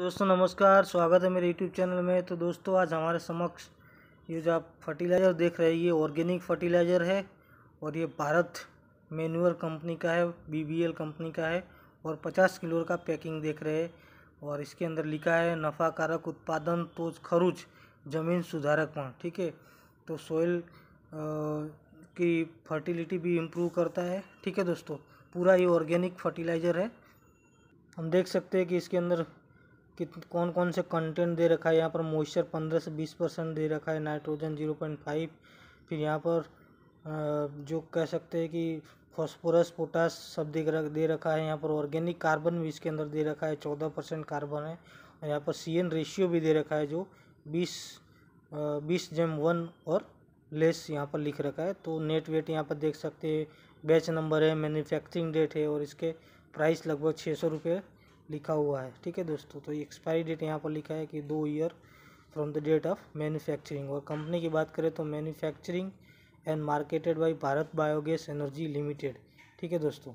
दोस्तों, नमस्कार। स्वागत है मेरे यूट्यूब चैनल में। तो दोस्तों, आज हमारे समक्ष ये जो आप फर्टिलाइज़र देख रहे हैं, ये ऑर्गेनिक फर्टिलाइज़र है और ये भारत मैनुअल कंपनी का है बीबीएल कंपनी का है और 50 किलो का पैकिंग देख रहे हैं और इसके अंदर लिखा है, नफ़ाकारक उत्पादन तो खरुच ज़मीन सुधारक पण ठीक है? तो सोइल की फर्टिलिटी भी इम्प्रूव करता है। ठीक है दोस्तों? पूरा ये ऑर्गेनिक फर्टिलाइज़र है। हम देख सकते हैं कि इसके अंदर कित कौन कौन से कंटेंट दे रखा है? यहाँ पर मॉइस्चर पंद्रह से बीस परसेंट दे रखा है नाइट्रोजन ज़ीरो पॉइंट फाइव फिर यहाँ पर जो कह सकते हैं कि फॉस्फोरस पोटास सब दे रख, दे रखा है। यहाँ पर ऑर्गेनिक कार्बन भी इसके अंदर दे रखा है, चौदह परसेंट कार्बन है। और यहाँ पर सी एन रेशियो भी दे रखा है, जो बीस बीस जेम वन और लेस यहाँ पर लिख रखा है। तो नेट वेट यहाँ पर देख सकते हैं बैच नंबर है मैन्युफैक्चरिंग डेट है और इसके प्राइस लगभग छः सौ रुपये लिखा हुआ है, ठीक है दोस्तों? तो एक्सपायरी डेट यहाँ पर लिखा है कि दो year from the date of manufacturing और कंपनी की बात करें तो manufacturing and marketed by Bharat Biogas Energy Limited ठीक है दोस्तों?